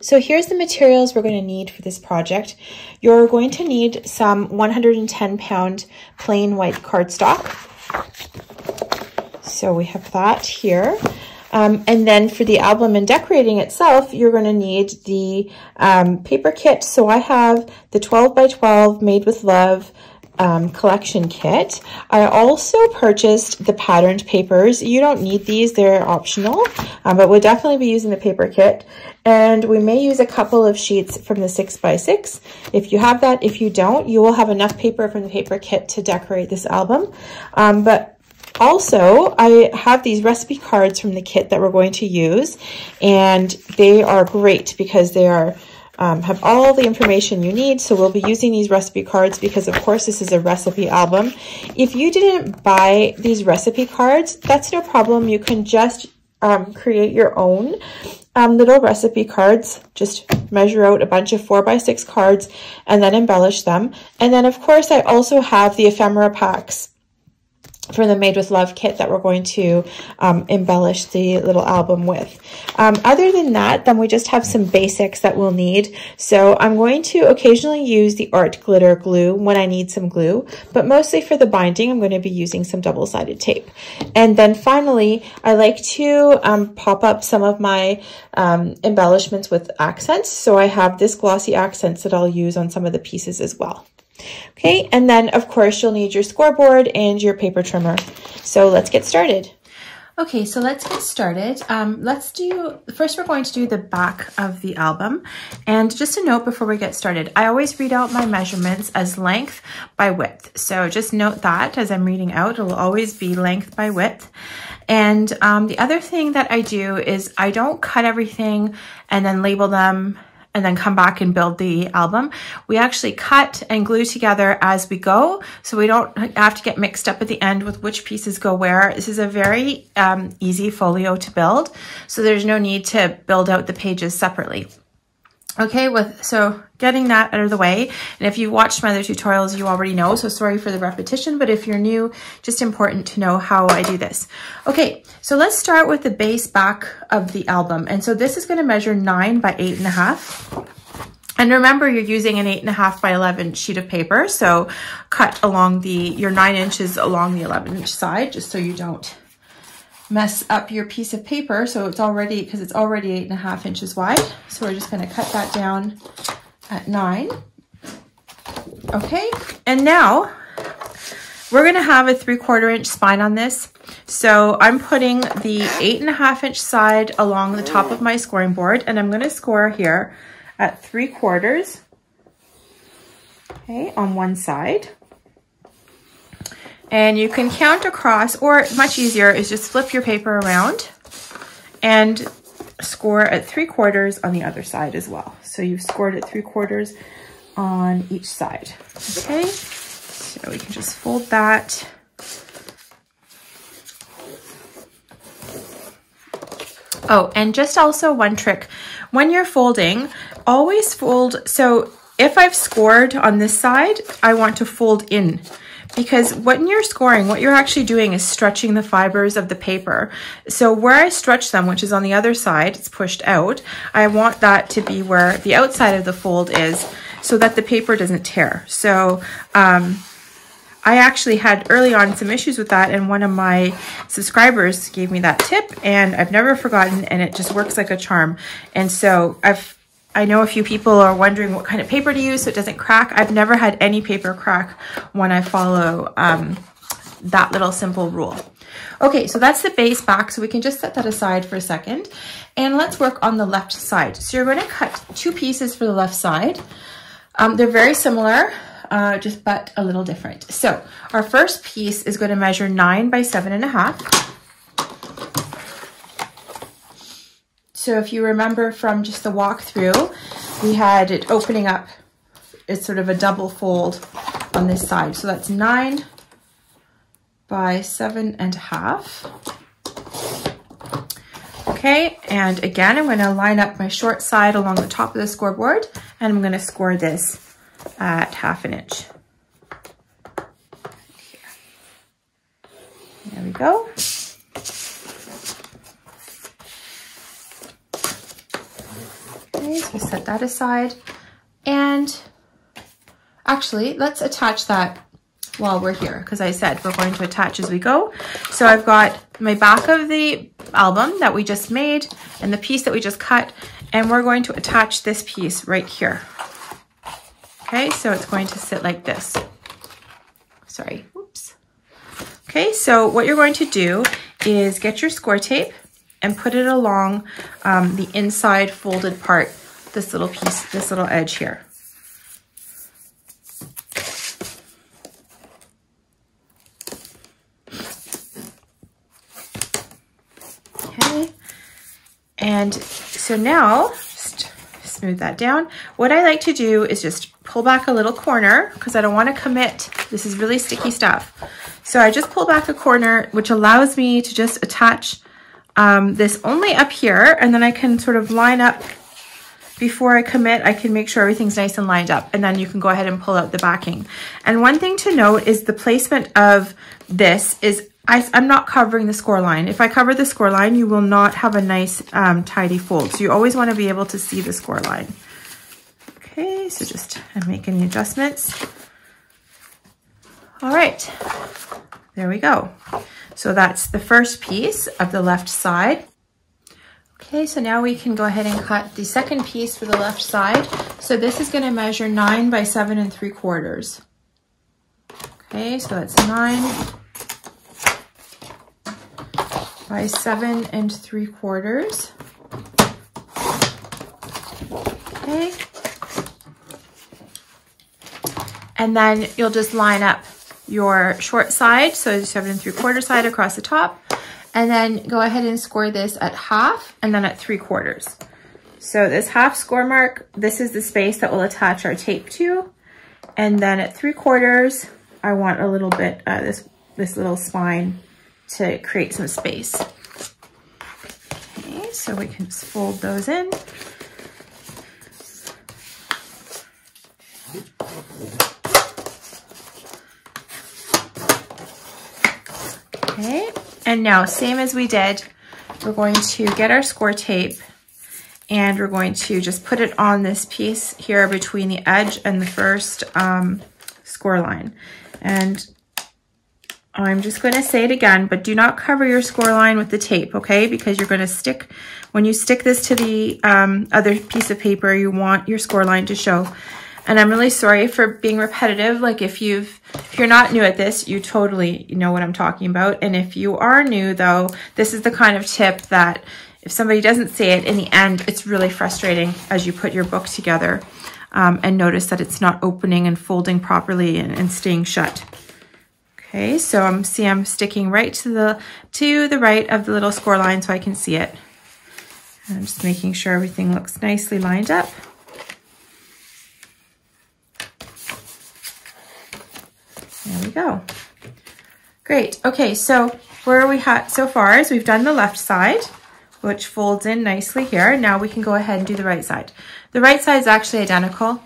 So here's the materials we're going to need for this project. You're going to need some 110 pound plain white cardstock. So we have that here. Um, and then for the album and decorating itself, you're going to need the um, paper kit. So I have the 12 by 12 made with love um, collection kit. I also purchased the patterned papers. You don't need these, they're optional, um, but we'll definitely be using the paper kit. And we may use a couple of sheets from the 6 by 6 If you have that, if you don't, you will have enough paper from the paper kit to decorate this album. Um, but also, I have these recipe cards from the kit that we're going to use, and they are great because they are um, have all the information you need. So we'll be using these recipe cards because of course this is a recipe album. If you didn't buy these recipe cards, that's no problem. You can just um, create your own um, little recipe cards. Just measure out a bunch of four by six cards and then embellish them. And then of course I also have the ephemera packs for the Made with Love kit that we're going to um, embellish the little album with. Um, other than that, then we just have some basics that we'll need. So I'm going to occasionally use the art glitter glue when I need some glue, but mostly for the binding, I'm going to be using some double-sided tape. And then finally, I like to um, pop up some of my um, embellishments with accents. So I have this glossy accents that I'll use on some of the pieces as well. Okay, and then of course you'll need your scoreboard and your paper trimmer. So let's get started. Okay, so let's get started. Um, let's do, first we're going to do the back of the album. And just a note before we get started, I always read out my measurements as length by width. So just note that as I'm reading out, it'll always be length by width. And um, the other thing that I do is I don't cut everything and then label them and then come back and build the album. We actually cut and glue together as we go, so we don't have to get mixed up at the end with which pieces go where. This is a very um, easy folio to build, so there's no need to build out the pages separately. Okay, with so getting that out of the way, and if you watched my other tutorials, you already know, so sorry for the repetition, but if you're new, just important to know how I do this. Okay, so let's start with the base back of the album. And so this is gonna measure nine by eight and a half. And remember, you're using an eight and a half by 11 sheet of paper, so cut along the, your nine inches along the 11 inch side, just so you don't mess up your piece of paper. So it's already, because it's already eight and a half inches wide. So we're just going to cut that down at nine. Okay, and now we're going to have a three quarter inch spine on this. So I'm putting the eight and a half inch side along the top of my scoring board and I'm going to score here at three quarters. Okay, on one side. And you can count across, or much easier is just flip your paper around and score at three quarters on the other side as well. So you've scored at three quarters on each side. Okay, so we can just fold that. Oh, and just also one trick. When you're folding, always fold. So if I've scored on this side, I want to fold in because when you're scoring, what you're actually doing is stretching the fibers of the paper. So where I stretch them, which is on the other side, it's pushed out, I want that to be where the outside of the fold is so that the paper doesn't tear. So um, I actually had early on some issues with that and one of my subscribers gave me that tip and I've never forgotten and it just works like a charm. And so I've I know a few people are wondering what kind of paper to use so it doesn't crack. I've never had any paper crack when I follow um, that little simple rule. Okay, so that's the base back, so we can just set that aside for a second. And let's work on the left side. So you're going to cut two pieces for the left side. Um, they're very similar, uh, just but a little different. So our first piece is going to measure nine by seven and a half. So if you remember from just the walkthrough, we had it opening up, it's sort of a double fold on this side. So that's nine by seven and a half. Okay, and again, I'm gonna line up my short side along the top of the scoreboard and I'm gonna score this at half an inch. There we go. So set that aside. And actually, let's attach that while we're here because I said we're going to attach as we go. So I've got my back of the album that we just made and the piece that we just cut and we're going to attach this piece right here. Okay, so it's going to sit like this. Sorry, oops. Okay, so what you're going to do is get your score tape and put it along um, the inside folded part, this little piece, this little edge here. Okay, and so now, smooth that down. What I like to do is just pull back a little corner because I don't want to commit. This is really sticky stuff. So I just pull back a corner, which allows me to just attach um, this only up here, and then I can sort of line up before I commit, I can make sure everything's nice and lined up, and then you can go ahead and pull out the backing. And one thing to note is the placement of this is I, am not covering the score line. If I cover the score line, you will not have a nice um, tidy fold. So you always want to be able to see the score line. Okay, so just I'm making adjustments. All right, there we go. So that's the first piece of the left side. Okay, so now we can go ahead and cut the second piece for the left side. So this is gonna measure nine by seven and three quarters. Okay, so that's nine by seven and three quarters. Okay. And then you'll just line up your short side, so seven and three quarter side across the top, and then go ahead and score this at half and then at three quarters. So this half score mark, this is the space that we'll attach our tape to. And then at three quarters, I want a little bit, uh, this, this little spine to create some space. Okay, so we can just fold those in. Okay, and now same as we did, we're going to get our score tape and we're going to just put it on this piece here between the edge and the first um, score line. And I'm just going to say it again, but do not cover your score line with the tape, okay? Because you're going to stick, when you stick this to the um, other piece of paper, you want your score line to show. And I'm really sorry for being repetitive. Like if you've, if you're not new at this, you totally know what I'm talking about. And if you are new though, this is the kind of tip that if somebody doesn't say it in the end, it's really frustrating as you put your book together um, and notice that it's not opening and folding properly and, and staying shut. Okay, so I'm see I'm sticking right to the to the right of the little score line so I can see it. I'm just making sure everything looks nicely lined up. There we go. Great. Okay, so where we have so far is we've done the left side, which folds in nicely here. Now we can go ahead and do the right side. The right side is actually identical.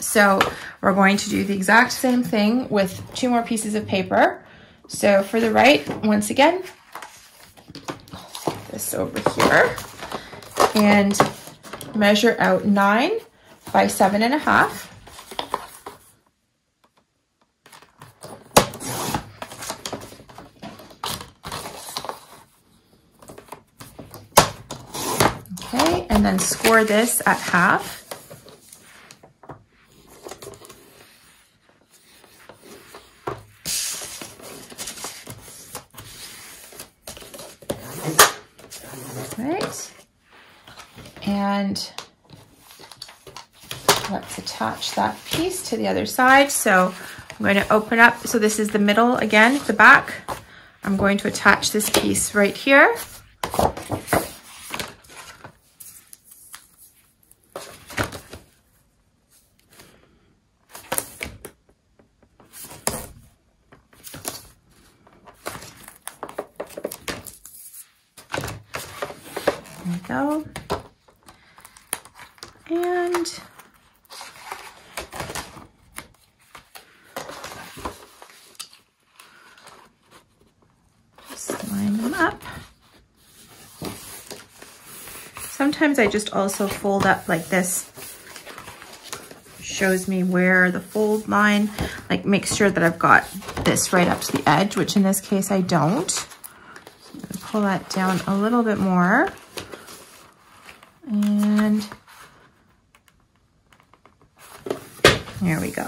So we're going to do the exact same thing with two more pieces of paper. So for the right, once again, this over here and measure out nine by seven and a half. And then score this at half. Right, and let's attach that piece to the other side. So I'm going to open up, so this is the middle again, the back. I'm going to attach this piece right here. Sometimes I just also fold up like this. Shows me where the fold line, like make sure that I've got this right up to the edge, which in this case I don't. Pull that down a little bit more. And there we go.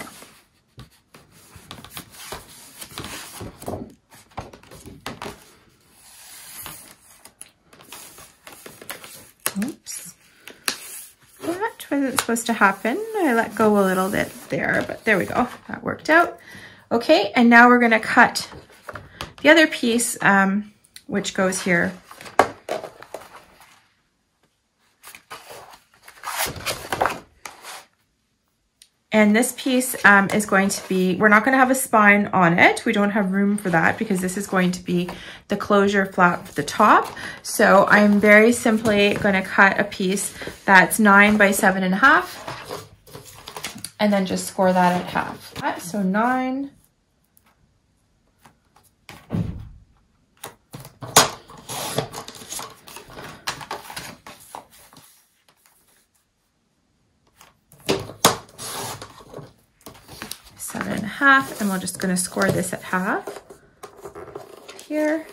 Oops. That wasn't supposed to happen. I let go a little bit there, but there we go. That worked out. Okay, and now we're gonna cut the other piece, um, which goes here And this piece um, is going to be, we're not going to have a spine on it. We don't have room for that because this is going to be the closure flap for the top. So I'm very simply going to cut a piece that's nine by seven and a half and then just score that at half. So nine half and we're just going to score this at half here.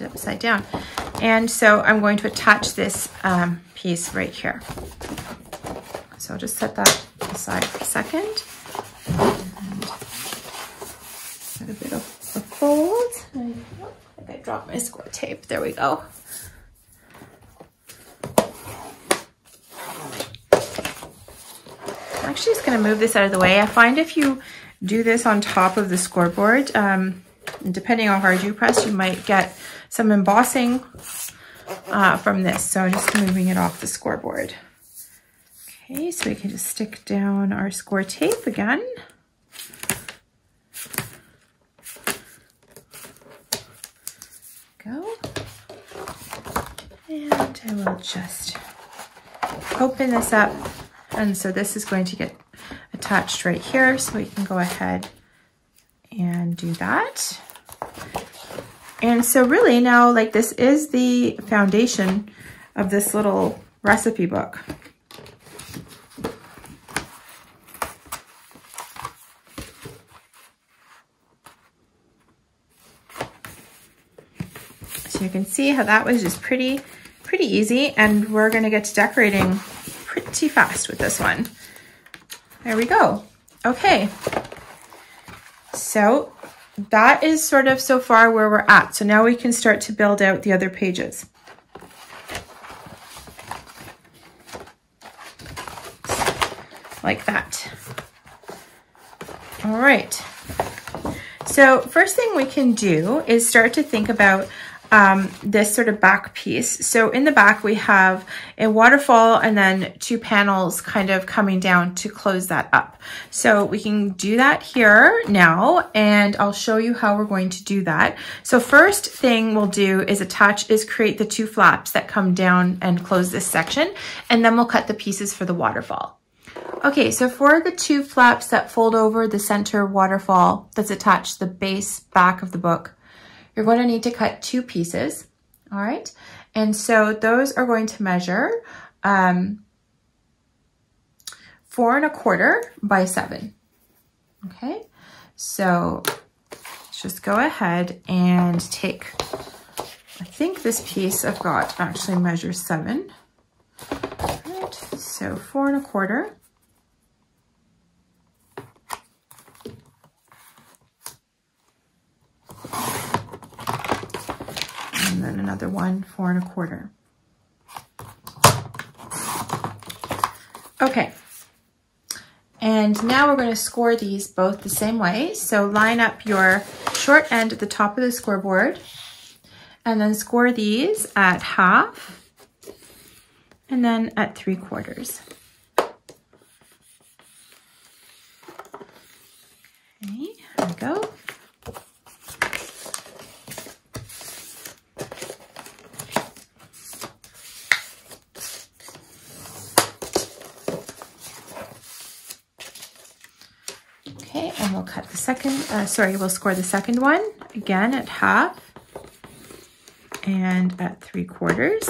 It upside down. And so I'm going to attach this um, piece right here. So I'll just set that aside for a second. And set a bit of a fold. I, I dropped my score tape. There we go. I'm actually just going to move this out of the way. I find if you do this on top of the scoreboard, um, depending on how hard you press, you might get some embossing uh, from this. So I'm just moving it off the scoreboard. Okay, so we can just stick down our score tape again. go. And I will just open this up. And so this is going to get attached right here. So we can go ahead and do that. And so really now, like this is the foundation of this little recipe book. So you can see how that was just pretty, pretty easy. And we're gonna get to decorating pretty fast with this one. There we go. Okay. So that is sort of so far where we're at. So now we can start to build out the other pages. Like that. All right. So first thing we can do is start to think about um, this sort of back piece. So in the back we have a waterfall and then two panels kind of coming down to close that up. So we can do that here now and I'll show you how we're going to do that. So first thing we'll do is attach, is create the two flaps that come down and close this section and then we'll cut the pieces for the waterfall. Okay, so for the two flaps that fold over the center waterfall that's attached to the base back of the book, you're going to need to cut two pieces, all right? And so those are going to measure um, four and a quarter by seven, okay? So let's just go ahead and take, I think this piece I've got actually measures seven. All right, so four and a quarter. And then another one, four and a quarter. Okay. And now we're going to score these both the same way. So line up your short end at the top of the scoreboard and then score these at half and then at three quarters. Okay, there we go. Cut the second, uh, sorry, we'll score the second one again at half and at three quarters.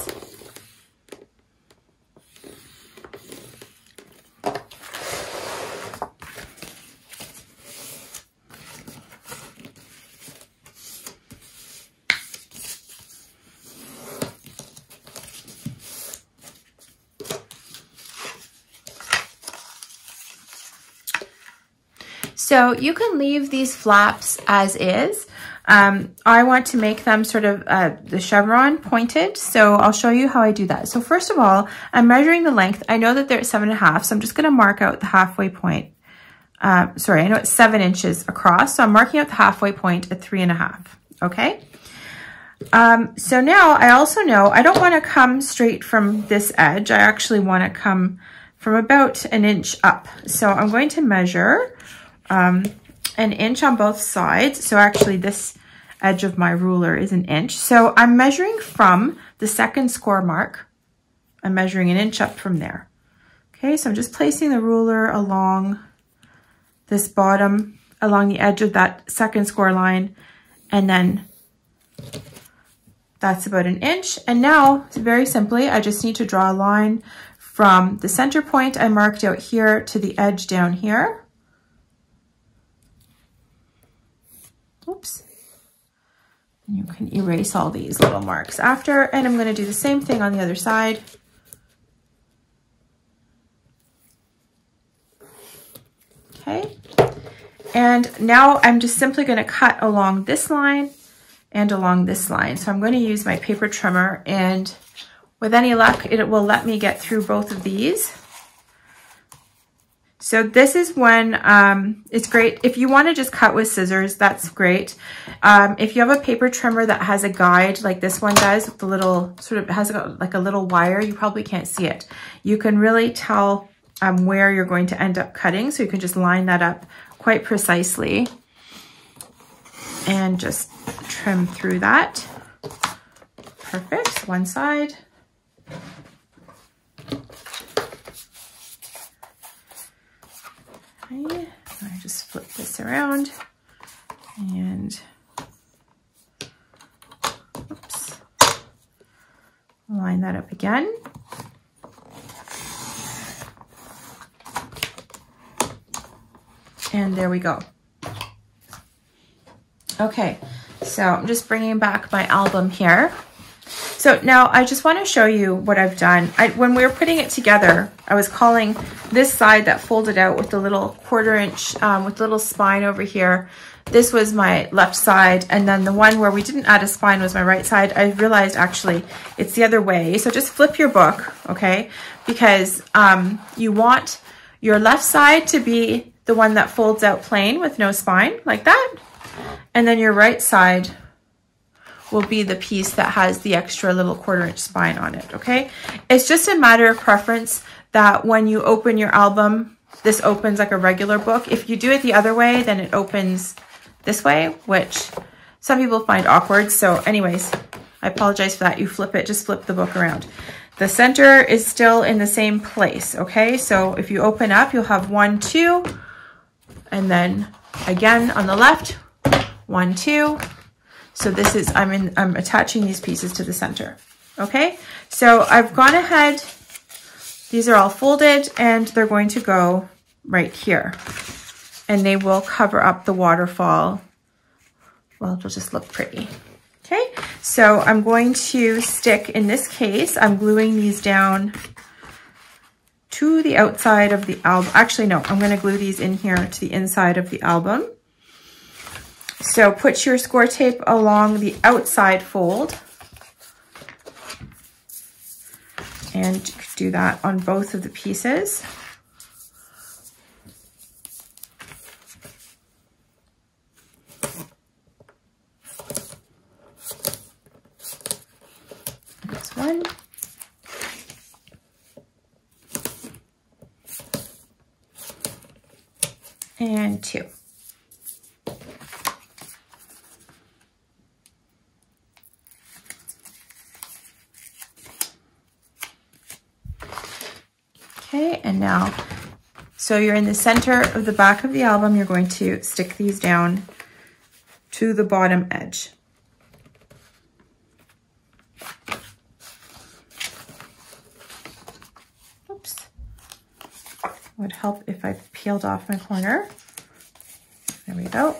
So you can leave these flaps as is. Um, I want to make them sort of uh, the chevron pointed, so I'll show you how I do that. So first of all, I'm measuring the length. I know that they're at seven and a half, so I'm just gonna mark out the halfway point. Uh, sorry, I know it's seven inches across, so I'm marking out the halfway point at three and a half, okay? Um, so now I also know I don't wanna come straight from this edge. I actually wanna come from about an inch up. So I'm going to measure um, an inch on both sides. So actually this edge of my ruler is an inch. So I'm measuring from the second score mark. I'm measuring an inch up from there. Okay, so I'm just placing the ruler along this bottom, along the edge of that second score line, and then that's about an inch. And now, very simply, I just need to draw a line from the center point I marked out here to the edge down here. Oops. You can erase all these little marks after, and I'm gonna do the same thing on the other side. Okay, and now I'm just simply gonna cut along this line and along this line. So I'm gonna use my paper trimmer and with any luck, it will let me get through both of these. So this is when um, it's great. If you want to just cut with scissors, that's great. Um, if you have a paper trimmer that has a guide like this one does, with the little sort of has a, like a little wire, you probably can't see it. You can really tell um, where you're going to end up cutting. So you can just line that up quite precisely and just trim through that. Perfect, one side. Okay, I just flip this around and oops, line that up again. And there we go. Okay, so I'm just bringing back my album here. So now I just want to show you what I've done. I, when we were putting it together, I was calling this side that folded out with the little quarter inch, um, with the little spine over here. This was my left side. And then the one where we didn't add a spine was my right side. I realized actually it's the other way. So just flip your book, okay? Because um, you want your left side to be the one that folds out plain with no spine, like that. And then your right side will be the piece that has the extra little quarter inch spine on it, okay? It's just a matter of preference that when you open your album, this opens like a regular book. If you do it the other way, then it opens this way, which some people find awkward. So anyways, I apologize for that. You flip it, just flip the book around. The center is still in the same place, okay? So if you open up, you'll have one, two, and then again on the left, one, two, so this is, I'm, in, I'm attaching these pieces to the center. Okay, so I've gone ahead, these are all folded and they're going to go right here. And they will cover up the waterfall. Well, it'll just look pretty. Okay, so I'm going to stick, in this case, I'm gluing these down to the outside of the album. Actually, no, I'm going to glue these in here to the inside of the album. So put your score tape along the outside fold. And do that on both of the pieces. One. And two. Okay, and now, so you're in the center of the back of the album. You're going to stick these down to the bottom edge. Oops. Would help if I peeled off my corner. There we go.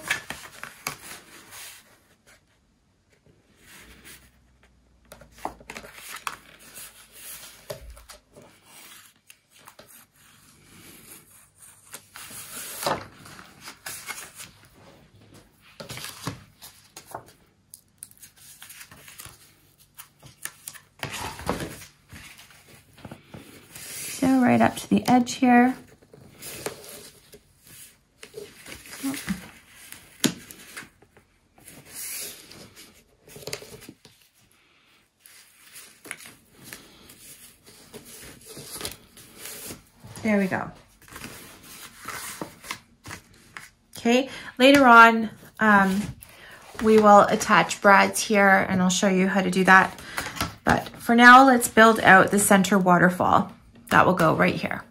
Right up to the edge here. There we go. Okay, later on, um, we will attach brads here and I'll show you how to do that. But for now, let's build out the center waterfall. That will go right here.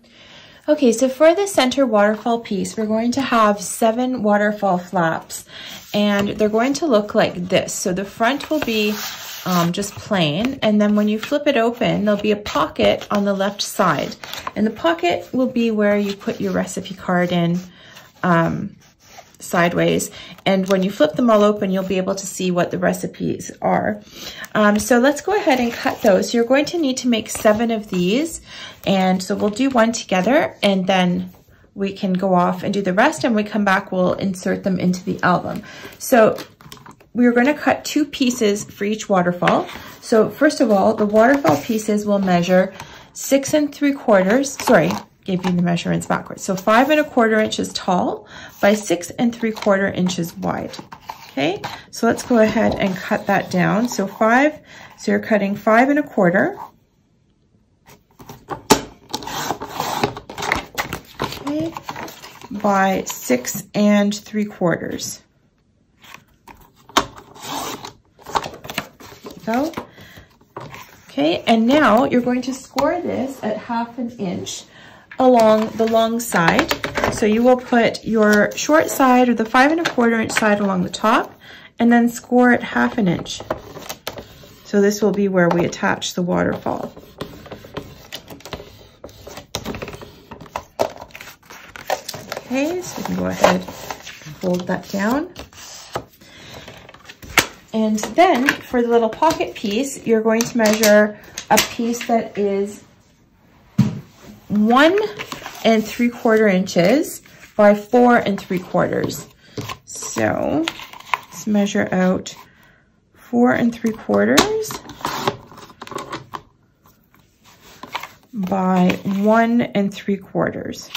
Okay, so for the center waterfall piece, we're going to have seven waterfall flaps and they're going to look like this. So the front will be um, just plain. And then when you flip it open, there'll be a pocket on the left side. And the pocket will be where you put your recipe card in um, sideways. And when you flip them all open, you'll be able to see what the recipes are. Um, so let's go ahead and cut those. You're going to need to make seven of these. And so we'll do one together and then we can go off and do the rest. And we come back, we'll insert them into the album. So we're going to cut two pieces for each waterfall. So first of all, the waterfall pieces will measure six and three quarters, sorry, gave you the measurements backwards. So five and a quarter inches tall by six and three quarter inches wide. Okay, so let's go ahead and cut that down. So five, so you're cutting five and a quarter. Okay, by six and three quarters. go. Okay, and now you're going to score this at half an inch along the long side. So you will put your short side or the five and a quarter inch side along the top and then score it half an inch. So this will be where we attach the waterfall. Okay, so we can go ahead and fold that down. And then for the little pocket piece, you're going to measure a piece that is one and three quarter inches by four and three quarters. So let's measure out four and three quarters by one and three quarters.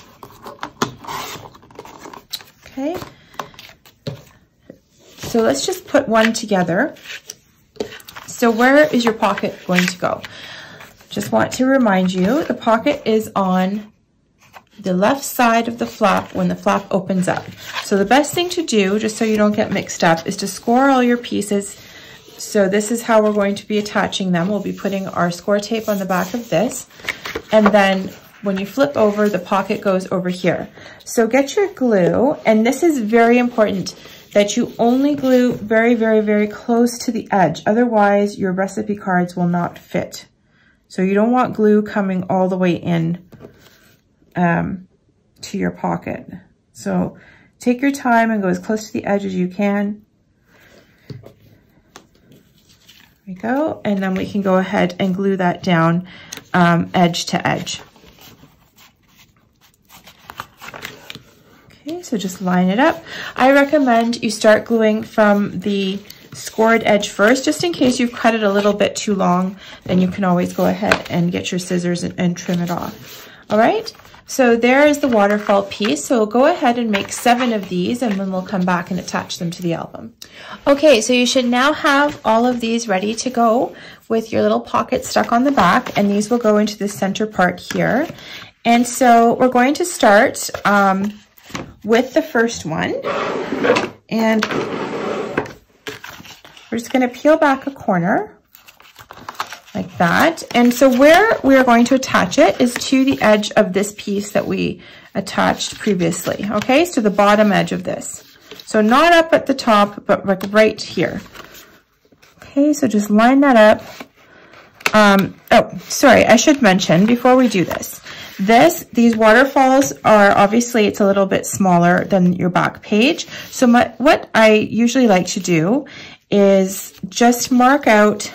Okay. So let's just put one together. So where is your pocket going to go? Just want to remind you, the pocket is on the left side of the flap when the flap opens up. So the best thing to do, just so you don't get mixed up, is to score all your pieces. So this is how we're going to be attaching them. We'll be putting our score tape on the back of this. And then when you flip over, the pocket goes over here. So get your glue, and this is very important that you only glue very, very, very close to the edge. Otherwise, your recipe cards will not fit. So you don't want glue coming all the way in um, to your pocket. So take your time and go as close to the edge as you can. There we go. And then we can go ahead and glue that down um, edge to edge. Okay, so just line it up. I recommend you start gluing from the scored edge first, just in case you've cut it a little bit too long, then you can always go ahead and get your scissors and, and trim it off. All right, so there is the waterfall piece. So go ahead and make seven of these and then we'll come back and attach them to the album. Okay, so you should now have all of these ready to go with your little pocket stuck on the back and these will go into the center part here. And so we're going to start um, with the first one. And we're just going to peel back a corner like that. And so where we are going to attach it is to the edge of this piece that we attached previously, okay? So the bottom edge of this. So not up at the top, but like right here. Okay, so just line that up. Um, oh, sorry, I should mention before we do this, this, these waterfalls are obviously it's a little bit smaller than your back page. So my, what I usually like to do is just mark out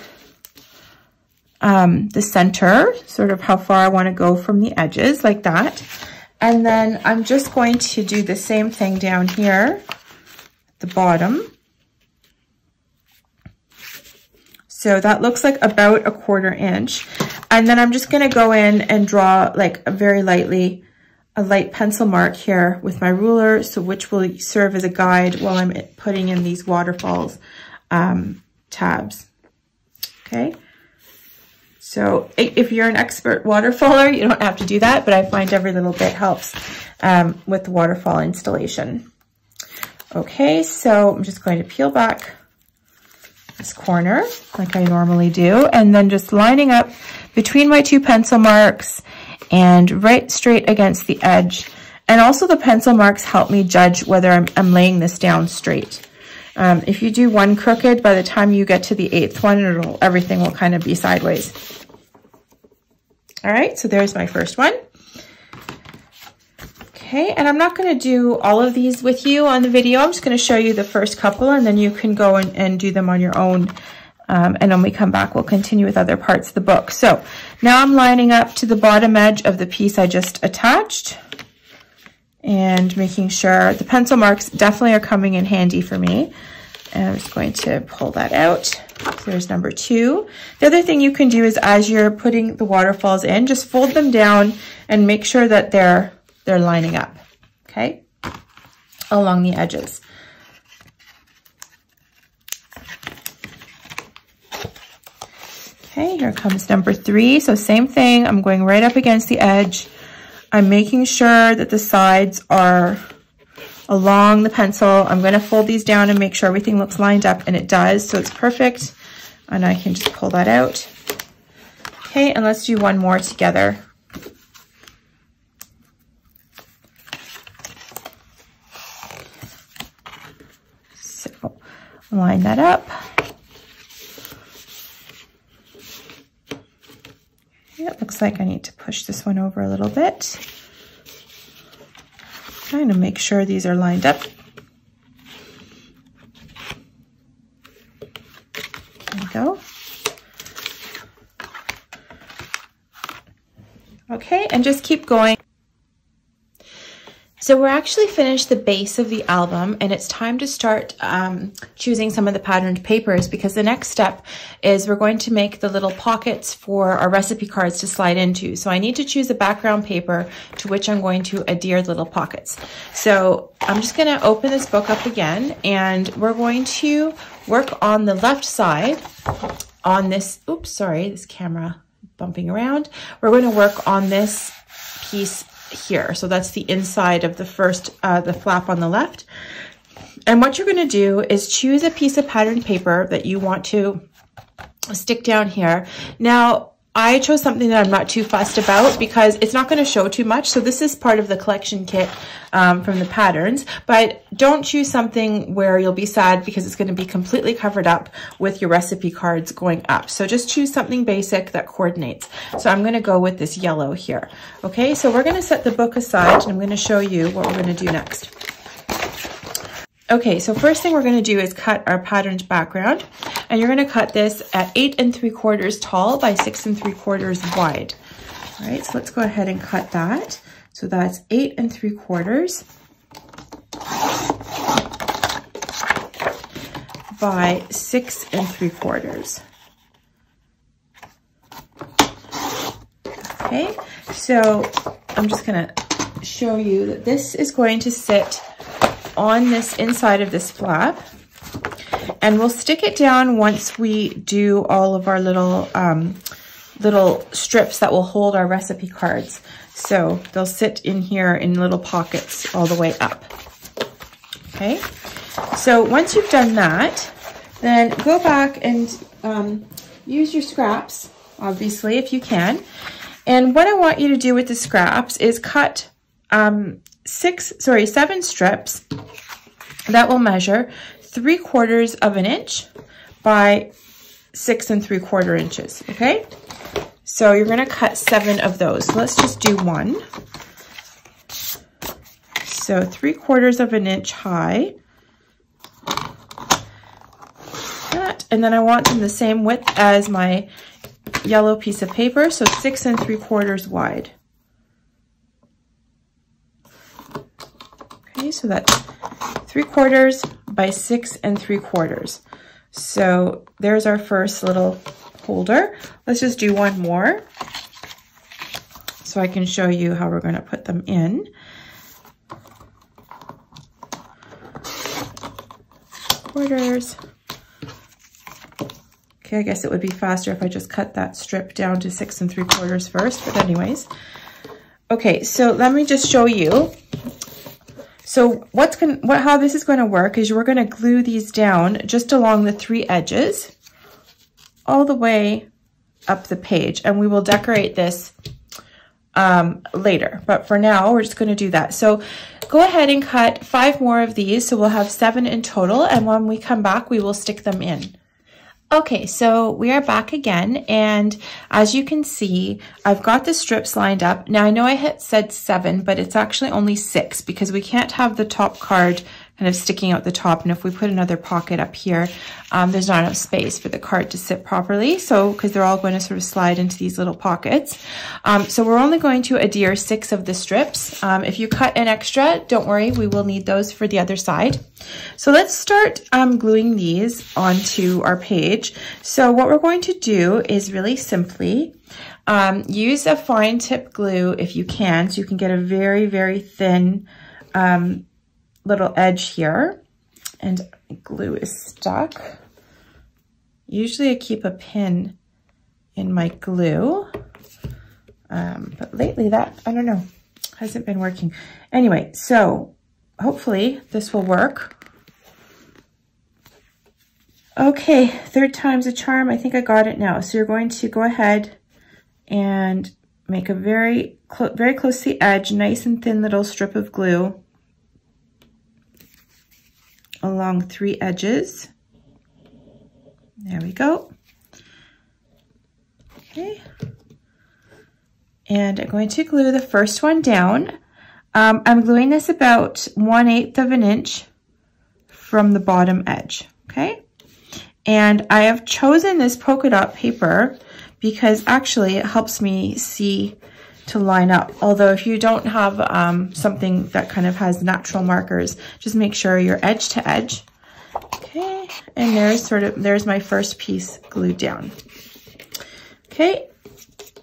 um, the center, sort of how far I want to go from the edges like that. And then I'm just going to do the same thing down here, the bottom. So that looks like about a quarter inch. And then I'm just gonna go in and draw like a very lightly, a light pencil mark here with my ruler, so which will serve as a guide while I'm putting in these waterfalls um, tabs, okay? So if you're an expert waterfaller, you don't have to do that, but I find every little bit helps um, with the waterfall installation. Okay, so I'm just going to peel back this corner like I normally do, and then just lining up between my two pencil marks and right straight against the edge. And also the pencil marks help me judge whether I'm, I'm laying this down straight. Um, if you do one crooked, by the time you get to the eighth one, it'll, everything will kind of be sideways. All right, so there's my first one. Okay, and I'm not going to do all of these with you on the video. I'm just going to show you the first couple, and then you can go and, and do them on your own. Um, and when we come back, we'll continue with other parts of the book. So now I'm lining up to the bottom edge of the piece I just attached and making sure the pencil marks definitely are coming in handy for me. And I'm just going to pull that out. So there's number two. The other thing you can do is as you're putting the waterfalls in, just fold them down and make sure that they're, they're lining up, okay, along the edges. Okay, here comes number three. So same thing, I'm going right up against the edge I'm making sure that the sides are along the pencil. I'm going to fold these down and make sure everything looks lined up, and it does, so it's perfect. And I can just pull that out. Okay, and let's do one more together. So line that up. It looks like I need to push this one over a little bit. Trying to make sure these are lined up. There we go. Okay, and just keep going. So we're actually finished the base of the album and it's time to start um, choosing some of the patterned papers because the next step is we're going to make the little pockets for our recipe cards to slide into. So I need to choose a background paper to which I'm going to adhere the little pockets. So I'm just going to open this book up again and we're going to work on the left side on this, oops, sorry, this camera bumping around. We're going to work on this piece here. So that's the inside of the first, uh, the flap on the left. And what you're going to do is choose a piece of patterned paper that you want to stick down here. Now, I chose something that I'm not too fussed about because it's not going to show too much. So this is part of the collection kit um, from the patterns, but don't choose something where you'll be sad because it's going to be completely covered up with your recipe cards going up. So just choose something basic that coordinates. So I'm going to go with this yellow here. Okay, so we're going to set the book aside and I'm going to show you what we're going to do next. Okay, so first thing we're going to do is cut our patterned background. And you're going to cut this at 8 and 3 quarters tall by 6 and 3 quarters wide. All right, so let's go ahead and cut that. So that's 8 and 3 quarters by 6 and 3 quarters. Okay, so I'm just going to show you that this is going to sit on this inside of this flap. And we'll stick it down once we do all of our little, um, little strips that will hold our recipe cards. So they'll sit in here in little pockets all the way up. Okay, so once you've done that, then go back and um, use your scraps obviously, if you can. And what I want you to do with the scraps is cut um, six, sorry, seven strips that will measure three quarters of an inch by six and three quarter inches, okay? So you're gonna cut seven of those. Let's just do one. So three quarters of an inch high. That, and then I want them the same width as my yellow piece of paper, so six and three quarters wide. Okay, so that's three quarters by six and three quarters. So there's our first little holder. Let's just do one more so I can show you how we're going to put them in. Quarters. Okay, I guess it would be faster if I just cut that strip down to six and three quarters first, but anyways. Okay, so let me just show you so what's going what how this is going to work is we're going to glue these down just along the three edges all the way up the page and we will decorate this um, later. But for now, we're just going to do that. So go ahead and cut five more of these. So we'll have seven in total. And when we come back, we will stick them in. Okay, so we are back again, and as you can see, I've got the strips lined up. Now, I know I had said seven, but it's actually only six because we can't have the top card kind of sticking out the top. And if we put another pocket up here, um, there's not enough space for the card to sit properly. So, because they're all going to sort of slide into these little pockets. Um, so we're only going to adhere six of the strips. Um, if you cut an extra, don't worry, we will need those for the other side. So let's start um, gluing these onto our page. So what we're going to do is really simply um, use a fine tip glue if you can, so you can get a very, very thin um, little edge here and glue is stuck. Usually I keep a pin in my glue, um, but lately that, I don't know, hasn't been working. Anyway, so hopefully this will work. Okay, third time's a charm. I think I got it now. So you're going to go ahead and make a very, clo very close to the edge, nice and thin little strip of glue along three edges. There we go. Okay. And I'm going to glue the first one down. Um, I'm gluing this about 1 8th of an inch from the bottom edge, okay? And I have chosen this polka dot paper because actually it helps me see to line up. Although if you don't have um, something that kind of has natural markers, just make sure you're edge to edge. Okay, and there's sort of, there's my first piece glued down. Okay,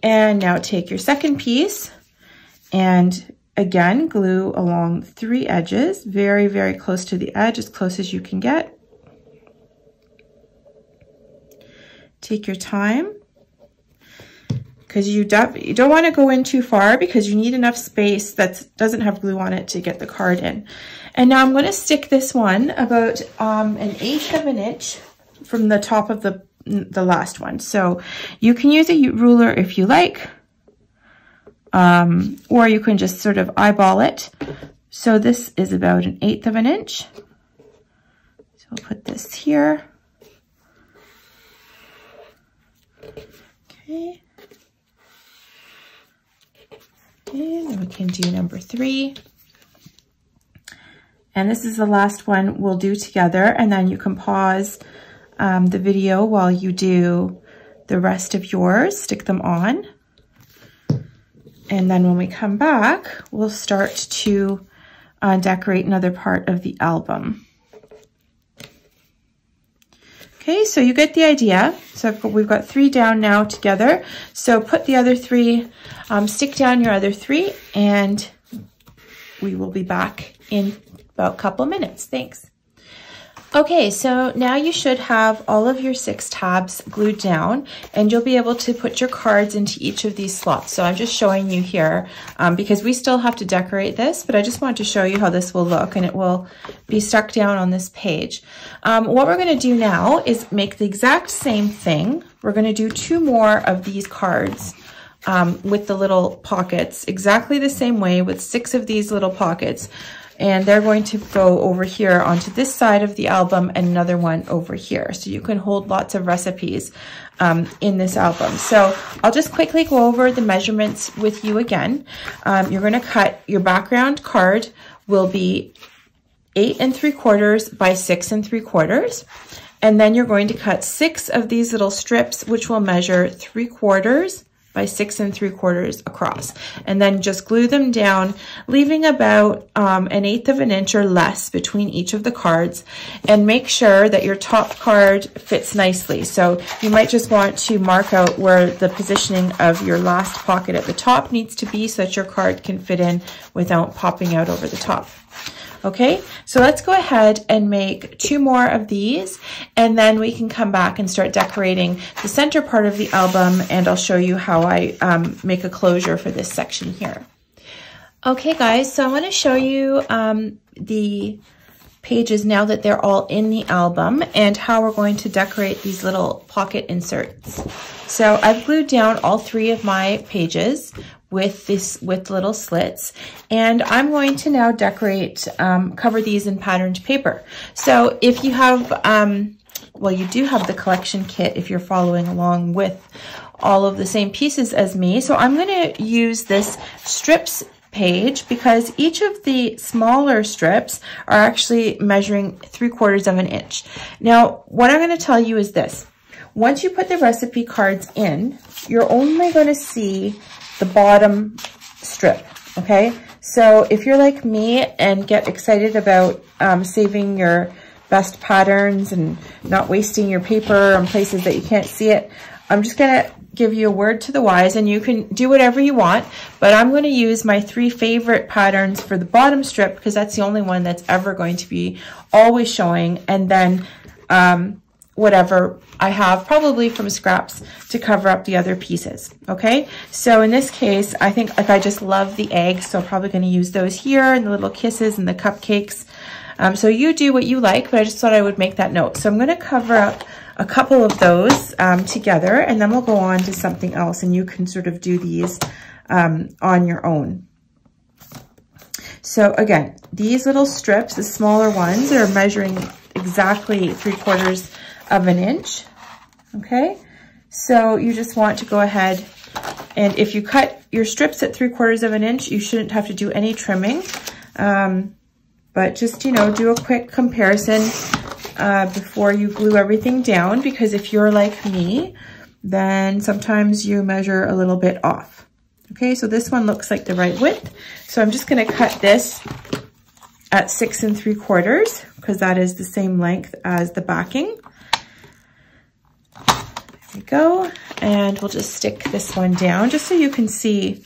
and now take your second piece and again, glue along three edges, very, very close to the edge, as close as you can get. Take your time because you, you don't want to go in too far because you need enough space that doesn't have glue on it to get the card in. And now I'm going to stick this one about um, an eighth of an inch from the top of the, the last one. So you can use a ruler if you like, um, or you can just sort of eyeball it. So this is about an eighth of an inch. So I'll put this here. Okay. And then we can do number three. And this is the last one we'll do together. And then you can pause um, the video while you do the rest of yours, stick them on. And then when we come back, we'll start to uh, decorate another part of the album. Okay, so you get the idea. So got, we've got three down now together. So put the other three, um, stick down your other three, and we will be back in about a couple minutes. Thanks. Okay, so now you should have all of your six tabs glued down and you'll be able to put your cards into each of these slots. So I'm just showing you here um, because we still have to decorate this, but I just wanted to show you how this will look and it will be stuck down on this page. Um, what we're gonna do now is make the exact same thing we're gonna do two more of these cards um, with the little pockets, exactly the same way with six of these little pockets. And they're going to go over here onto this side of the album and another one over here. So you can hold lots of recipes um, in this album. So I'll just quickly go over the measurements with you again. Um, you're going to cut your background card will be eight and three quarters by six and three quarters. And then you're going to cut six of these little strips, which will measure three quarters by six and three quarters across. And then just glue them down, leaving about um, an eighth of an inch or less between each of the cards. And make sure that your top card fits nicely. So you might just want to mark out where the positioning of your last pocket at the top needs to be so that your card can fit in without popping out over the top. Okay, so let's go ahead and make two more of these and then we can come back and start decorating the center part of the album and I'll show you how I um, make a closure for this section here. Okay guys, so I want to show you um, the pages now that they're all in the album and how we're going to decorate these little pocket inserts. So I've glued down all three of my pages with this with little slits. And I'm going to now decorate um, cover these in patterned paper. So if you have um, well you do have the collection kit if you're following along with all of the same pieces as me. So I'm going to use this strips page because each of the smaller strips are actually measuring three quarters of an inch. Now what I'm going to tell you is this. Once you put the recipe cards in, you're only going to see the bottom strip, okay? So if you're like me and get excited about um, saving your best patterns and not wasting your paper on places that you can't see it, I'm just gonna give you a word to the wise and you can do whatever you want, but I'm gonna use my three favorite patterns for the bottom strip because that's the only one that's ever going to be always showing. And then um, whatever I have, probably from scraps, to cover up the other pieces, okay? So in this case, I think like I just love the eggs, so I'm probably gonna use those here, and the little kisses and the cupcakes. Um, so you do what you like, but I just thought I would make that note. So I'm gonna cover up a couple of those um, together, and then we'll go on to something else, and you can sort of do these um, on your own. So again, these little strips, the smaller ones, are measuring exactly three quarters of an inch, okay? So you just want to go ahead and if you cut your strips at three quarters of an inch, you shouldn't have to do any trimming. Um, but just, you know, do a quick comparison uh, before you glue everything down because if you're like me, then sometimes you measure a little bit off. Okay, so this one looks like the right width. So I'm just gonna cut this at six and three quarters because that is the same length as the backing we go. And we'll just stick this one down just so you can see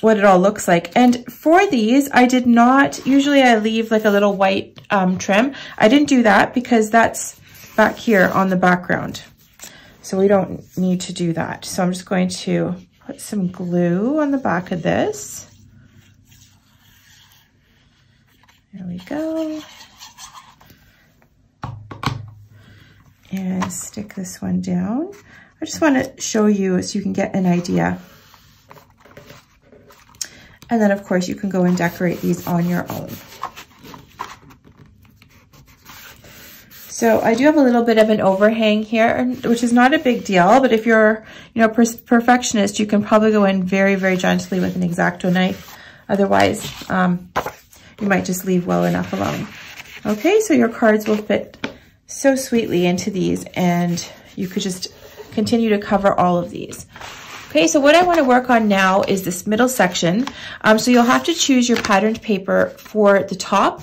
what it all looks like. And for these, I did not, usually I leave like a little white um, trim. I didn't do that because that's back here on the background. So we don't need to do that. So I'm just going to put some glue on the back of this. There we go. And stick this one down. I just want to show you so you can get an idea. And then of course you can go and decorate these on your own. So I do have a little bit of an overhang here, which is not a big deal, but if you're, you know, perfectionist, you can probably go in very, very gently with an X-Acto knife. Otherwise, um, you might just leave well enough alone. Okay, so your cards will fit so sweetly into these and you could just continue to cover all of these. Okay, so what I want to work on now is this middle section. Um, so you'll have to choose your patterned paper for the top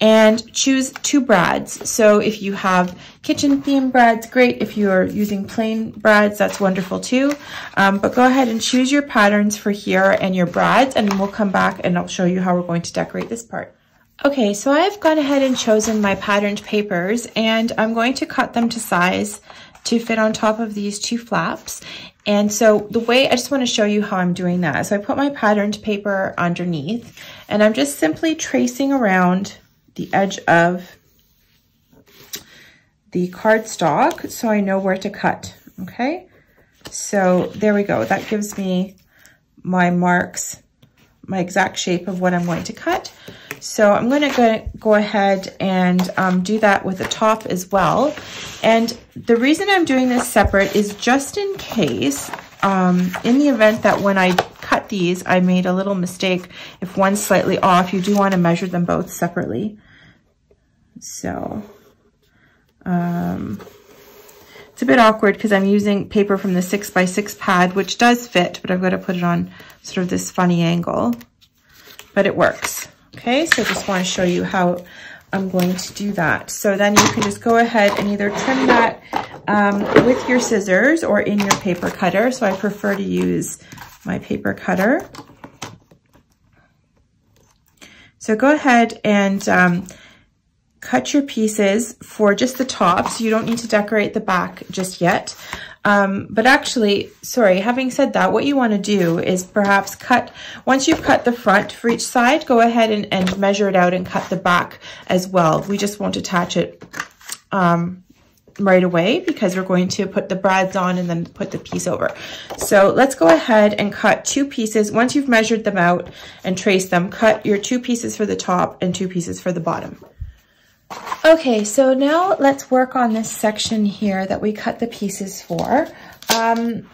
and choose two brads. So if you have kitchen theme brads, great. If you're using plain brads, that's wonderful too. Um, but go ahead and choose your patterns for here and your brads and we'll come back and I'll show you how we're going to decorate this part. Okay, so I've gone ahead and chosen my patterned papers and I'm going to cut them to size to fit on top of these two flaps. And so the way, I just want to show you how I'm doing that. So I put my patterned paper underneath and I'm just simply tracing around the edge of the cardstock so I know where to cut. okay? So there we go. That gives me my marks, my exact shape of what I'm going to cut. So I'm going to go, go ahead and um, do that with the top as well. And the reason I'm doing this separate is just in case, um, in the event that when I cut these, I made a little mistake. If one's slightly off, you do want to measure them both separately. So, um, it's a bit awkward because I'm using paper from the 6x6 pad, which does fit, but I've got to put it on sort of this funny angle. But it works. Okay, so I just want to show you how I'm going to do that. So then you can just go ahead and either trim that um, with your scissors or in your paper cutter. So I prefer to use my paper cutter. So go ahead and um, cut your pieces for just the top, so you don't need to decorate the back just yet. Um, but actually, sorry, having said that, what you want to do is perhaps cut, once you've cut the front for each side, go ahead and, and measure it out and cut the back as well. We just won't attach it um, right away because we're going to put the brads on and then put the piece over. So let's go ahead and cut two pieces. Once you've measured them out and traced them, cut your two pieces for the top and two pieces for the bottom. Okay, so now let's work on this section here that we cut the pieces for. Um,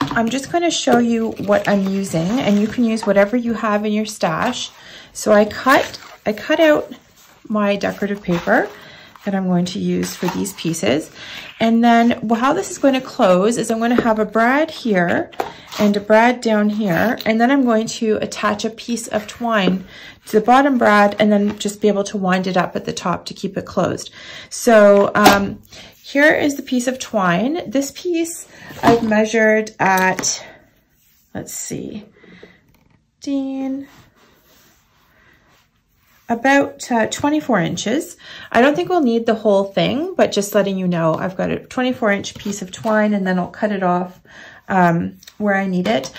I'm just going to show you what I'm using and you can use whatever you have in your stash. So I cut, I cut out my decorative paper that I'm going to use for these pieces. And then how this is going to close is I'm going to have a brad here and a brad down here. And then I'm going to attach a piece of twine to the bottom brad and then just be able to wind it up at the top to keep it closed. So um, here is the piece of twine. This piece I've measured at, let's see, Dean, about uh, 24 inches. I don't think we'll need the whole thing, but just letting you know, I've got a 24 inch piece of twine and then I'll cut it off um, where I need it.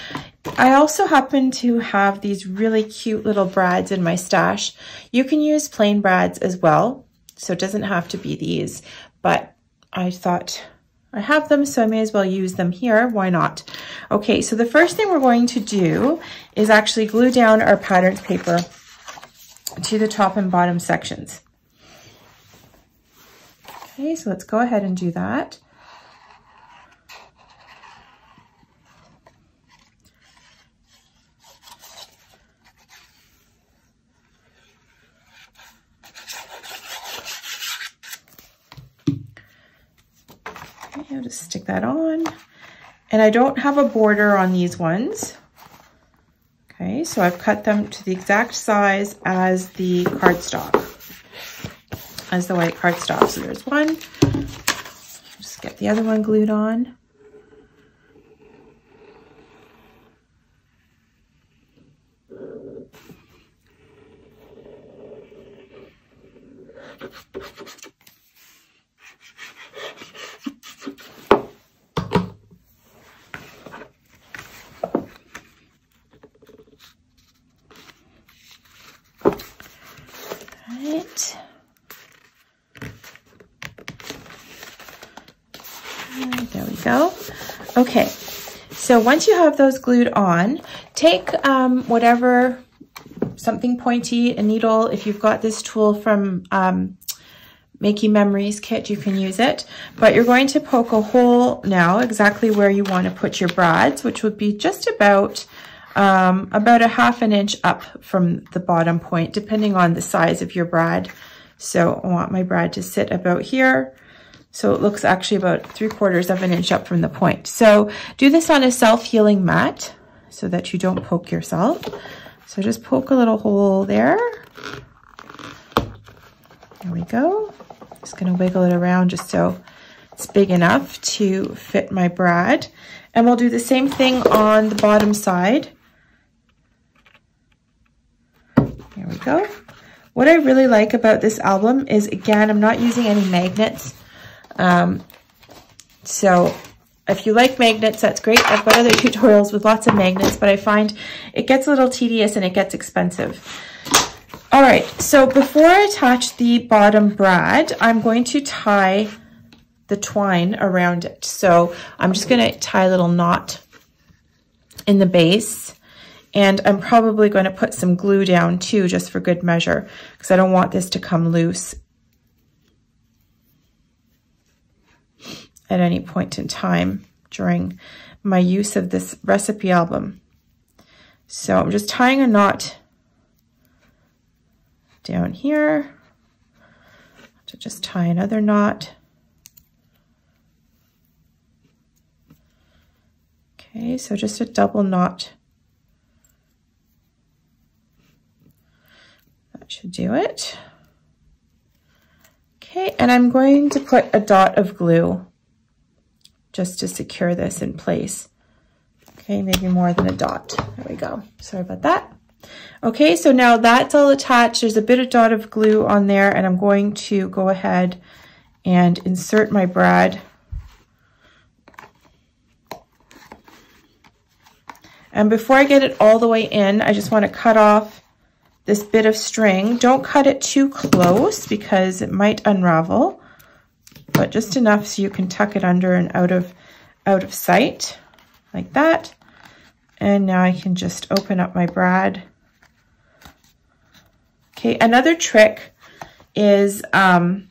I also happen to have these really cute little brads in my stash. You can use plain brads as well, so it doesn't have to be these, but I thought I have them, so I may as well use them here. Why not? Okay, so the first thing we're going to do is actually glue down our patterned paper to the top and bottom sections. Okay, so let's go ahead and do that. Okay, I'll just stick that on. And I don't have a border on these ones. Okay, so I've cut them to the exact size as the cardstock, as the white cardstock. So there's one. Just get the other one glued on. Go. Okay, so once you have those glued on, take um, whatever, something pointy, a needle. If you've got this tool from um, Making Memories kit, you can use it. But you're going to poke a hole now exactly where you want to put your brads, which would be just about um, about a half an inch up from the bottom point, depending on the size of your brad. So I want my brad to sit about here. So it looks actually about three quarters of an inch up from the point. So do this on a self-healing mat so that you don't poke yourself. So just poke a little hole there. There we go. Just gonna wiggle it around just so it's big enough to fit my brad. And we'll do the same thing on the bottom side. There we go. What I really like about this album is, again, I'm not using any magnets. Um, so if you like magnets, that's great. I've got other tutorials with lots of magnets, but I find it gets a little tedious and it gets expensive. All right, so before I attach the bottom brad, I'm going to tie the twine around it. So I'm just going to tie a little knot in the base. And I'm probably going to put some glue down too, just for good measure, because I don't want this to come loose at any point in time during my use of this recipe album. So I'm just tying a knot down here to just tie another knot. Okay, so just a double knot. That should do it. Okay, and I'm going to put a dot of glue just to secure this in place. Okay, maybe more than a dot. There we go. Sorry about that. Okay, so now that's all attached. There's a bit of dot of glue on there and I'm going to go ahead and insert my brad. And before I get it all the way in, I just want to cut off this bit of string. Don't cut it too close because it might unravel but just enough so you can tuck it under and out of, out of sight, like that. And now I can just open up my brad. Okay, another trick is um,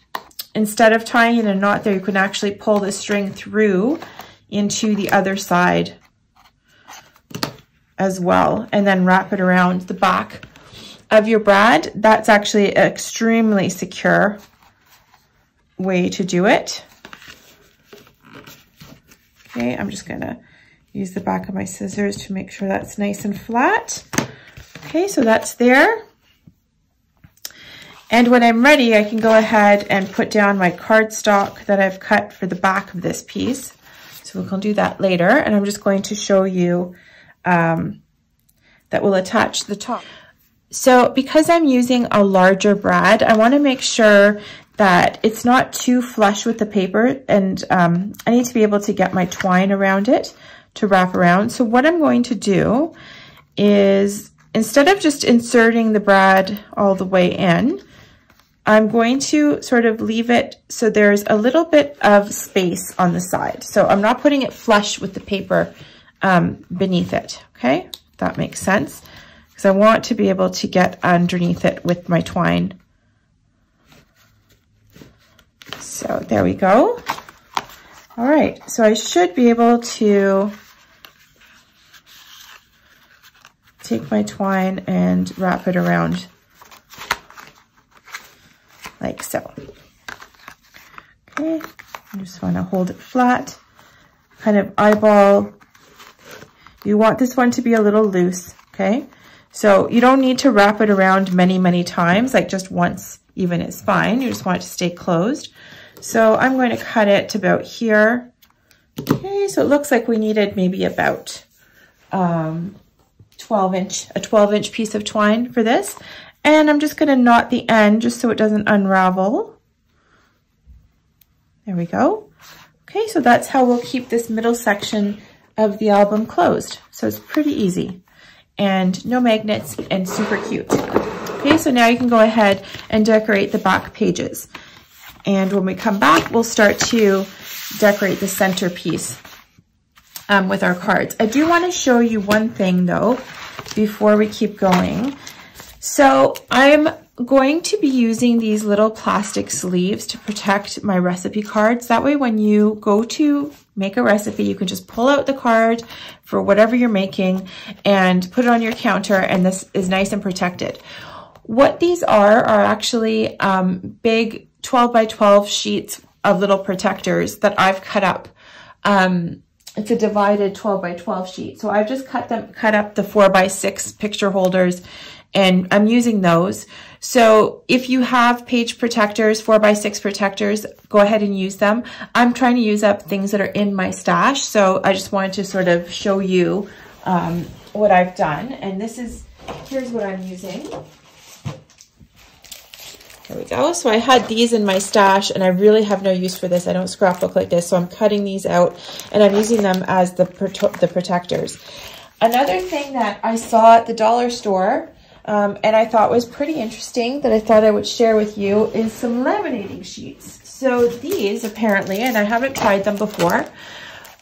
instead of tying in a knot there, you can actually pull the string through into the other side as well, and then wrap it around the back of your brad. That's actually extremely secure way to do it. Okay, I'm just gonna use the back of my scissors to make sure that's nice and flat. Okay, so that's there. And when I'm ready, I can go ahead and put down my cardstock that I've cut for the back of this piece. So we can do that later. And I'm just going to show you um, that will attach the top. So because I'm using a larger brad, I want to make sure that it's not too flush with the paper and um, I need to be able to get my twine around it to wrap around. So what I'm going to do is instead of just inserting the brad all the way in, I'm going to sort of leave it so there's a little bit of space on the side. So I'm not putting it flush with the paper um, beneath it, okay? That makes sense. Because I want to be able to get underneath it with my twine So there we go. All right, so I should be able to take my twine and wrap it around like so. Okay, I just want to hold it flat, kind of eyeball. You want this one to be a little loose, okay? So you don't need to wrap it around many, many times, like just once even is fine. You just want it to stay closed. So I'm going to cut it about here. Okay, so it looks like we needed maybe about um, 12 inch, a 12 inch piece of twine for this. And I'm just gonna knot the end just so it doesn't unravel. There we go. Okay, so that's how we'll keep this middle section of the album closed. So it's pretty easy and no magnets and super cute. Okay, so now you can go ahead and decorate the back pages. And when we come back, we'll start to decorate the centerpiece um, with our cards. I do want to show you one thing though, before we keep going. So I'm going to be using these little plastic sleeves to protect my recipe cards. That way when you go to make a recipe, you can just pull out the card for whatever you're making and put it on your counter and this is nice and protected. What these are are actually um, big 12 by 12 sheets of little protectors that I've cut up. Um, it's a divided 12 by 12 sheet. So I've just cut them, cut up the four by six picture holders and I'm using those. So if you have page protectors, four by six protectors, go ahead and use them. I'm trying to use up things that are in my stash. So I just wanted to sort of show you um, what I've done. And this is, here's what I'm using. There we go. So I had these in my stash and I really have no use for this. I don't scrapbook like this. So I'm cutting these out and I'm using them as the, the protectors. Another thing that I saw at the dollar store um, and I thought was pretty interesting that I thought I would share with you is some laminating sheets. So these apparently, and I haven't tried them before,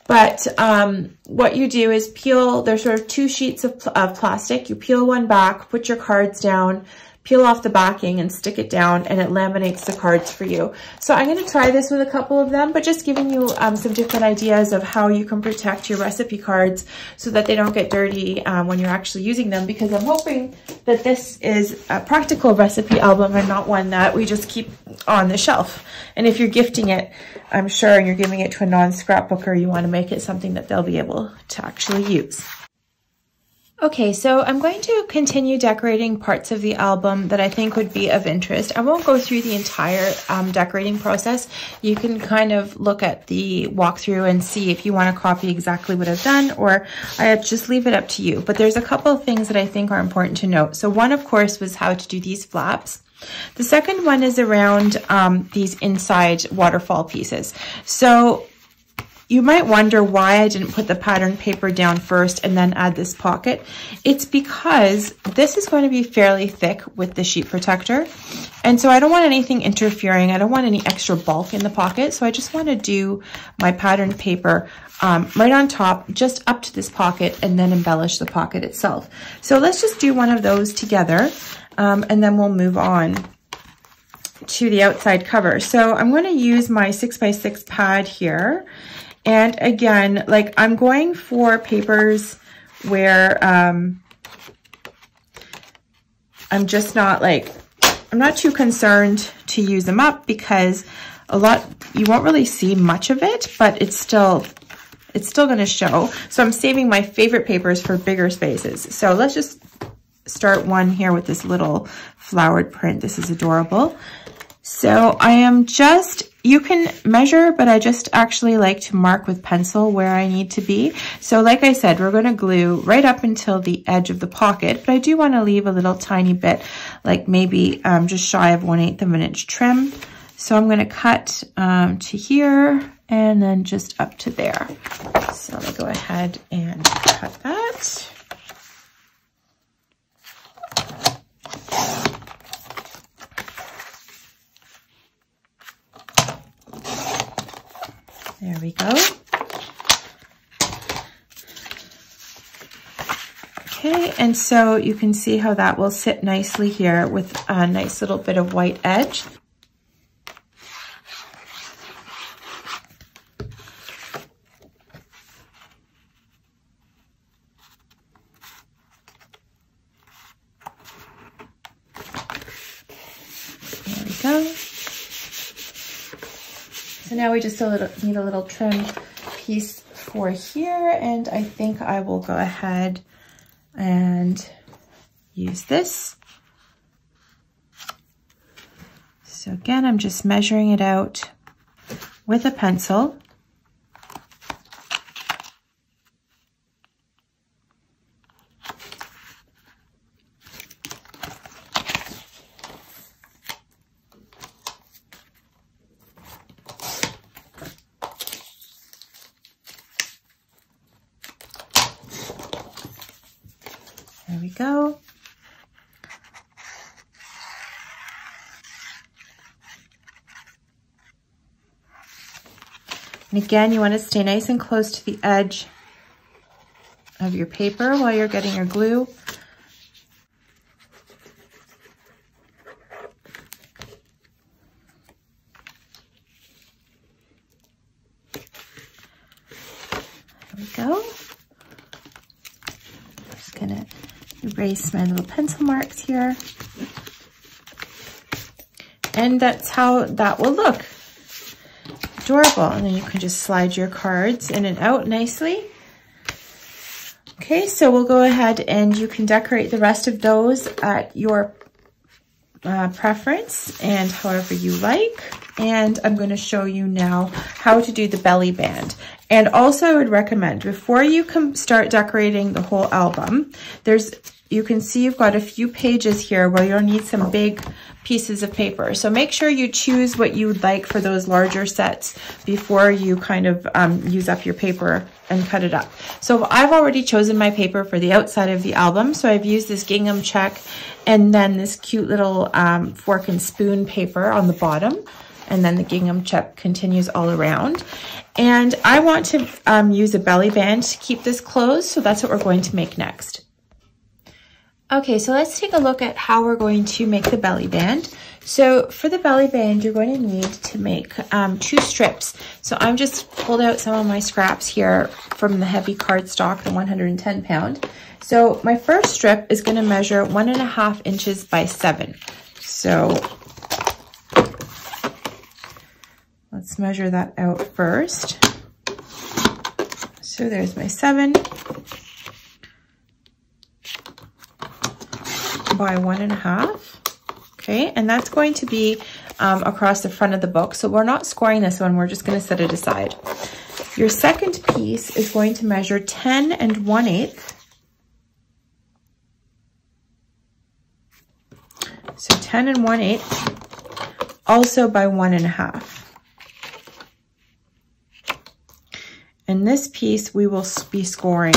but um, what you do is peel, there's sort of two sheets of, of plastic. You peel one back, put your cards down, peel off the backing and stick it down and it laminates the cards for you. So I'm going to try this with a couple of them, but just giving you um, some different ideas of how you can protect your recipe cards so that they don't get dirty um, when you're actually using them because I'm hoping that this is a practical recipe album and not one that we just keep on the shelf. And if you're gifting it, I'm sure, you're giving it to a non-scrapbooker, you want to make it something that they'll be able to actually use. Okay, so I'm going to continue decorating parts of the album that I think would be of interest. I won't go through the entire um, decorating process. You can kind of look at the walkthrough and see if you want to copy exactly what I've done or I just leave it up to you. But there's a couple of things that I think are important to note. So one, of course, was how to do these flaps. The second one is around um, these inside waterfall pieces. So you might wonder why I didn't put the pattern paper down first and then add this pocket. It's because this is going to be fairly thick with the sheet protector. And so I don't want anything interfering. I don't want any extra bulk in the pocket. So I just want to do my pattern paper um, right on top, just up to this pocket and then embellish the pocket itself. So let's just do one of those together um, and then we'll move on to the outside cover. So I'm going to use my 6x6 pad here and again, like I'm going for papers where um, I'm just not like, I'm not too concerned to use them up because a lot, you won't really see much of it, but it's still, it's still gonna show. So I'm saving my favorite papers for bigger spaces. So let's just start one here with this little flowered print. This is adorable. So I am just, you can measure, but I just actually like to mark with pencil where I need to be. So like I said, we're going to glue right up until the edge of the pocket, but I do want to leave a little tiny bit, like maybe um, just shy of 1 8 of an inch trim. So I'm going to cut um, to here and then just up to there. So let me go ahead and cut that. There we go. Okay, and so you can see how that will sit nicely here with a nice little bit of white edge. There we go. So now we just a little, need a little trim piece for here. And I think I will go ahead and use this. So again, I'm just measuring it out with a pencil. go. And again, you want to stay nice and close to the edge of your paper while you're getting your glue. There we go. Just gonna erase my little pencil marks here. And that's how that will look. Adorable. And then you can just slide your cards in and out nicely. Okay, so we'll go ahead and you can decorate the rest of those at your uh, preference and however you like. And I'm going to show you now how to do the belly band. And also I would recommend before you can start decorating the whole album, there's you can see you've got a few pages here where you'll need some big pieces of paper. So make sure you choose what you would like for those larger sets before you kind of um, use up your paper and cut it up. So I've already chosen my paper for the outside of the album. So I've used this gingham check and then this cute little um, fork and spoon paper on the bottom. and then the gingham check continues all around. And I want to um, use a belly band to keep this closed, so that's what we're going to make next. Okay, so let's take a look at how we're going to make the belly band. So for the belly band, you're going to need to make um, two strips. So I'm just pulled out some of my scraps here from the heavy cardstock, the 110 pound. So my first strip is going to measure one and a half inches by seven. So let's measure that out first. So there's my seven. By one and a half. Okay, and that's going to be um, across the front of the book. So we're not scoring this one, we're just gonna set it aside. Your second piece is going to measure 10 and 1 eighth. So 10 and 1 eighth, also by one and a half. And this piece we will be scoring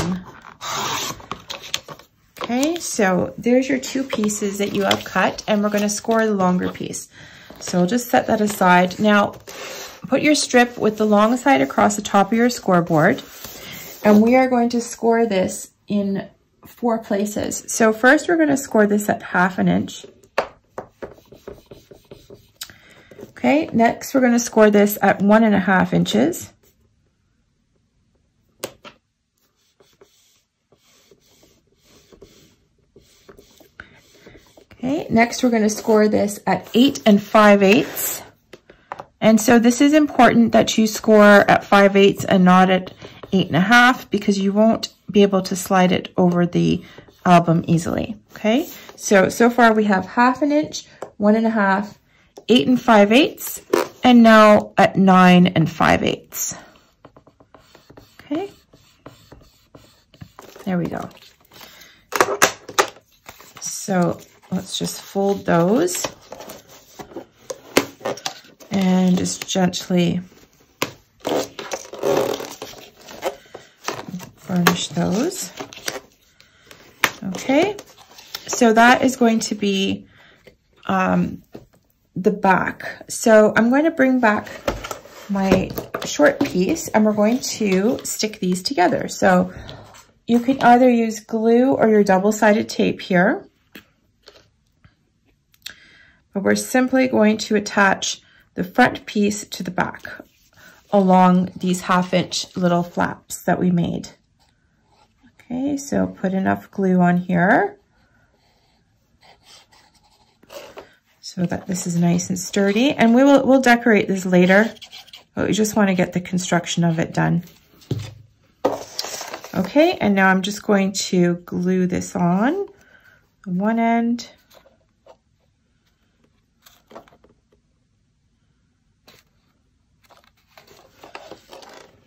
Okay, so there's your two pieces that you have cut and we're gonna score the longer piece. So we'll just set that aside. Now, put your strip with the long side across the top of your scoreboard and we are going to score this in four places. So first we're gonna score this at half an inch. Okay, next we're gonna score this at one and a half inches. Okay, next we're going to score this at 8 and 5 eighths. And so this is important that you score at 5 eighths and not at 8 and a half because you won't be able to slide it over the album easily. Okay, so, so far we have half an inch, one and a half, 8 and 5 eighths, and now at 9 and 5 eighths. Okay, there we go. So let's just fold those and just gently furnish those. Okay, so that is going to be um, the back. So I'm going to bring back my short piece and we're going to stick these together. So you can either use glue or your double-sided tape here but we're simply going to attach the front piece to the back along these half inch little flaps that we made. Okay, so put enough glue on here so that this is nice and sturdy. And we will we'll decorate this later, but we just want to get the construction of it done. Okay, and now I'm just going to glue this on one end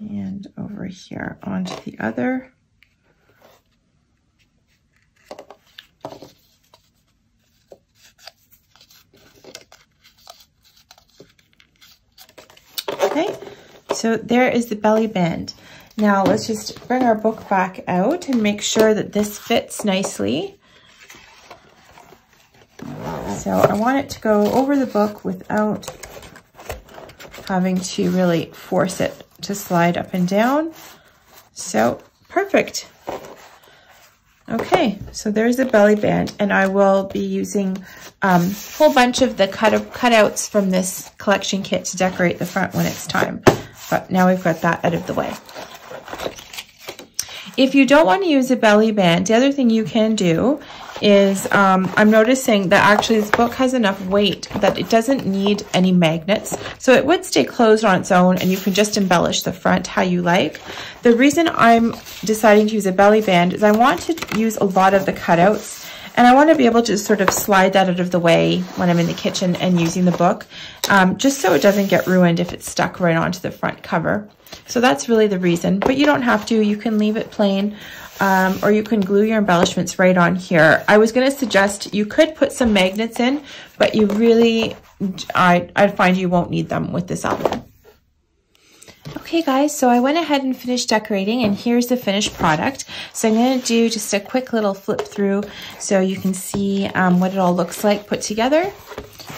and over here onto the other. Okay, so there is the belly band. Now let's just bring our book back out and make sure that this fits nicely. So I want it to go over the book without having to really force it to slide up and down. So perfect. Okay, so there's the belly band and I will be using um, a whole bunch of the cut cutouts from this collection kit to decorate the front when it's time. But now we've got that out of the way. If you don't want to use a belly band, the other thing you can do is um, I'm noticing that actually this book has enough weight that it doesn't need any magnets. So it would stay closed on its own and you can just embellish the front how you like. The reason I'm deciding to use a belly band is I want to use a lot of the cutouts and I want to be able to sort of slide that out of the way when I'm in the kitchen and using the book, um, just so it doesn't get ruined if it's stuck right onto the front cover. So that's really the reason, but you don't have to. You can leave it plain um, or you can glue your embellishments right on here. I was going to suggest you could put some magnets in, but you really, I, I find you won't need them with this album. Okay guys, so I went ahead and finished decorating and here's the finished product. So I'm going to do just a quick little flip through so you can see um, what it all looks like put together.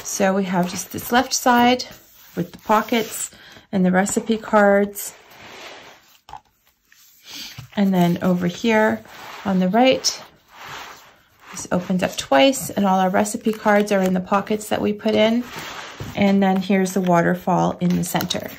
So we have just this left side with the pockets and the recipe cards. And then over here on the right, this opens up twice and all our recipe cards are in the pockets that we put in. And then here's the waterfall in the center.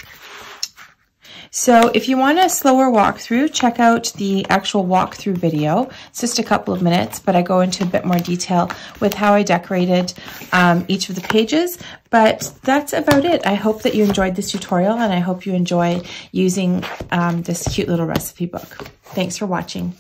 So if you want a slower walkthrough, check out the actual walkthrough video. It's just a couple of minutes, but I go into a bit more detail with how I decorated um, each of the pages. But that's about it. I hope that you enjoyed this tutorial and I hope you enjoy using um, this cute little recipe book. Thanks for watching.